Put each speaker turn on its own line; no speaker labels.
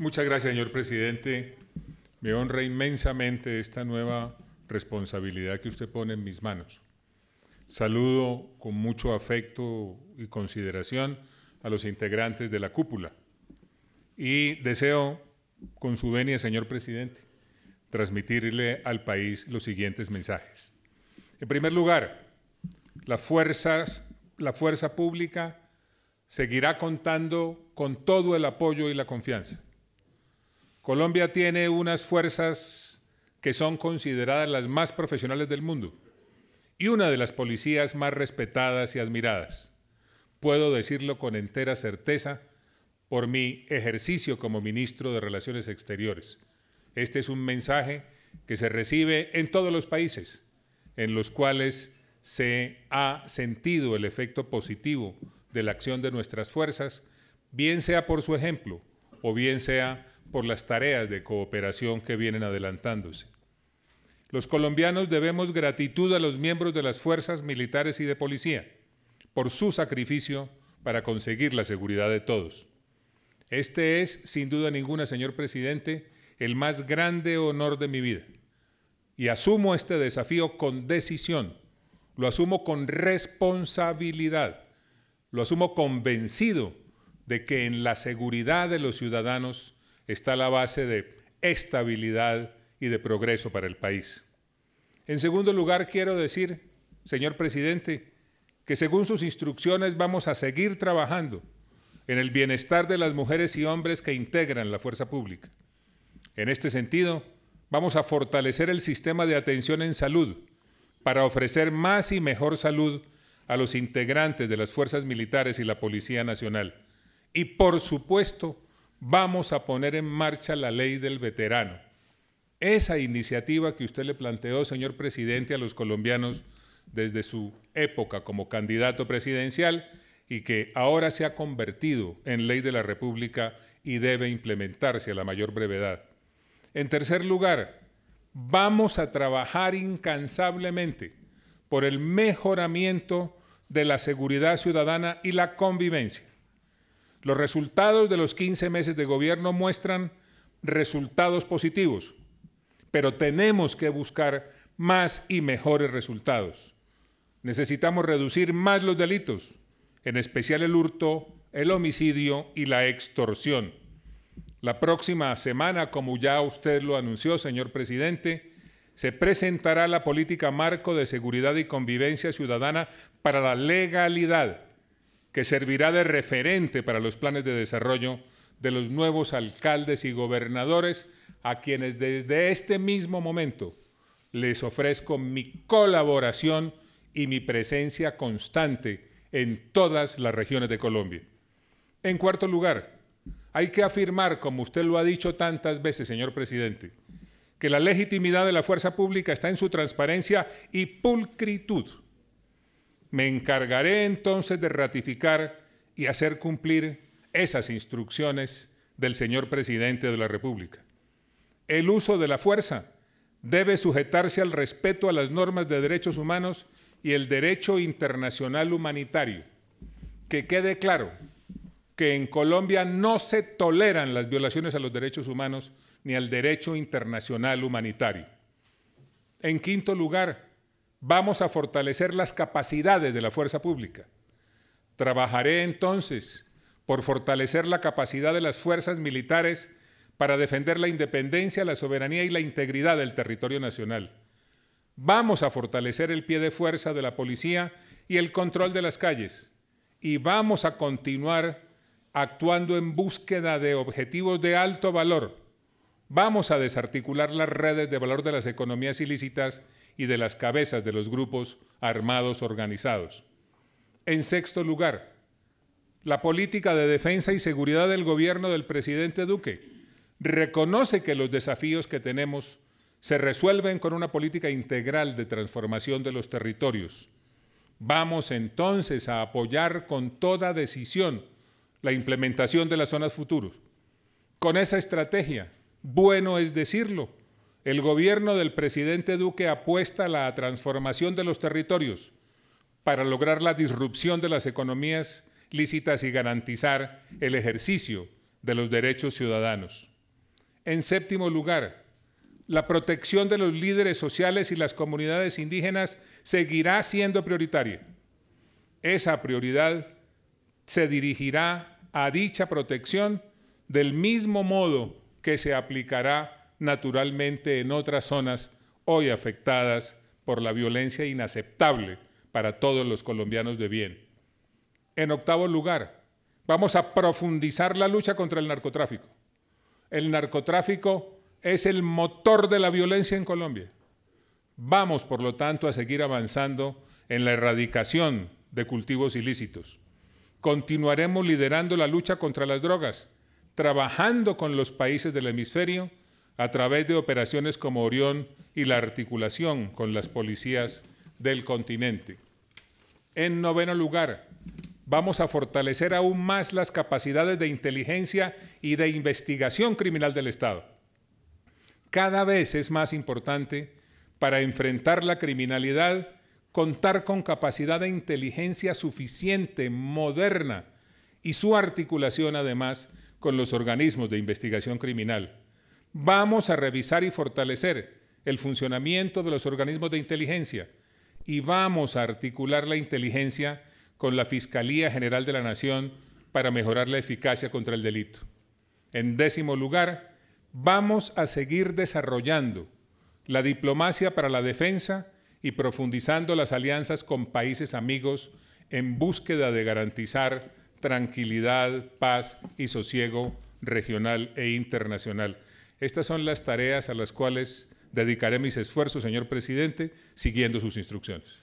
Muchas gracias, señor presidente. Me honra inmensamente esta nueva responsabilidad que usted pone en mis manos. Saludo con mucho afecto y consideración a los integrantes de la cúpula y deseo, con su venia, señor presidente, transmitirle al país los siguientes mensajes. En primer lugar, la fuerza pública seguirá contando con todo el apoyo y la confianza. Colombia tiene unas fuerzas que son consideradas las más profesionales del mundo y una de las policías más respetadas y admiradas. Puedo decirlo con entera certeza por mi ejercicio como ministro de Relaciones Exteriores. Este es un mensaje que se recibe en todos los países en los cuales se ha sentido el efecto positivo de la acción de nuestras fuerzas, bien sea por su ejemplo o bien sea por las tareas de cooperación que vienen adelantándose. Los colombianos debemos gratitud a los miembros de las fuerzas militares y de policía por su sacrificio para conseguir la seguridad de todos. Este es, sin duda ninguna, señor presidente, el más grande honor de mi vida. Y asumo este desafío con decisión, lo asumo con responsabilidad, lo asumo convencido de que en la seguridad de los ciudadanos está la base de estabilidad y de progreso para el país. En segundo lugar, quiero decir, señor presidente, que según sus instrucciones vamos a seguir trabajando en el bienestar de las mujeres y hombres que integran la fuerza pública. En este sentido, vamos a fortalecer el sistema de atención en salud para ofrecer más y mejor salud a los integrantes de las fuerzas militares y la Policía Nacional. Y por supuesto, vamos a poner en marcha la ley del veterano. Esa iniciativa que usted le planteó, señor presidente, a los colombianos desde su época como candidato presidencial y que ahora se ha convertido en ley de la República y debe implementarse a la mayor brevedad. En tercer lugar, vamos a trabajar incansablemente por el mejoramiento de la seguridad ciudadana y la convivencia. Los resultados de los 15 meses de gobierno muestran resultados positivos, pero tenemos que buscar más y mejores resultados. Necesitamos reducir más los delitos, en especial el hurto, el homicidio y la extorsión. La próxima semana, como ya usted lo anunció, señor presidente, se presentará la política marco de seguridad y convivencia ciudadana para la legalidad que servirá de referente para los planes de desarrollo de los nuevos alcaldes y gobernadores a quienes desde este mismo momento les ofrezco mi colaboración y mi presencia constante en todas las regiones de Colombia. En cuarto lugar, hay que afirmar, como usted lo ha dicho tantas veces, señor presidente, que la legitimidad de la fuerza pública está en su transparencia y pulcritud me encargaré entonces de ratificar y hacer cumplir esas instrucciones del señor presidente de la República. El uso de la fuerza debe sujetarse al respeto a las normas de derechos humanos y el derecho internacional humanitario. Que quede claro que en Colombia no se toleran las violaciones a los derechos humanos ni al derecho internacional humanitario. En quinto lugar, Vamos a fortalecer las capacidades de la fuerza pública. Trabajaré entonces por fortalecer la capacidad de las fuerzas militares para defender la independencia, la soberanía y la integridad del territorio nacional. Vamos a fortalecer el pie de fuerza de la policía y el control de las calles. Y vamos a continuar actuando en búsqueda de objetivos de alto valor. Vamos a desarticular las redes de valor de las economías ilícitas y de las cabezas de los grupos armados organizados. En sexto lugar, la política de defensa y seguridad del gobierno del presidente Duque reconoce que los desafíos que tenemos se resuelven con una política integral de transformación de los territorios. Vamos entonces a apoyar con toda decisión la implementación de las zonas futuros. Con esa estrategia, bueno es decirlo, el gobierno del presidente Duque apuesta a la transformación de los territorios para lograr la disrupción de las economías lícitas y garantizar el ejercicio de los derechos ciudadanos. En séptimo lugar, la protección de los líderes sociales y las comunidades indígenas seguirá siendo prioritaria. Esa prioridad se dirigirá a dicha protección del mismo modo que se aplicará naturalmente en otras zonas hoy afectadas por la violencia inaceptable para todos los colombianos de bien. En octavo lugar, vamos a profundizar la lucha contra el narcotráfico. El narcotráfico es el motor de la violencia en Colombia. Vamos, por lo tanto, a seguir avanzando en la erradicación de cultivos ilícitos. Continuaremos liderando la lucha contra las drogas, trabajando con los países del hemisferio a través de operaciones como Orión y la articulación con las policías del continente. En noveno lugar, vamos a fortalecer aún más las capacidades de inteligencia y de investigación criminal del Estado. Cada vez es más importante para enfrentar la criminalidad contar con capacidad de inteligencia suficiente, moderna, y su articulación además con los organismos de investigación criminal. Vamos a revisar y fortalecer el funcionamiento de los organismos de inteligencia y vamos a articular la inteligencia con la Fiscalía General de la Nación para mejorar la eficacia contra el delito. En décimo lugar, vamos a seguir desarrollando la diplomacia para la defensa y profundizando las alianzas con países amigos en búsqueda de garantizar tranquilidad, paz y sosiego regional e internacional. Estas son las tareas a las cuales dedicaré mis esfuerzos, señor presidente, siguiendo sus instrucciones.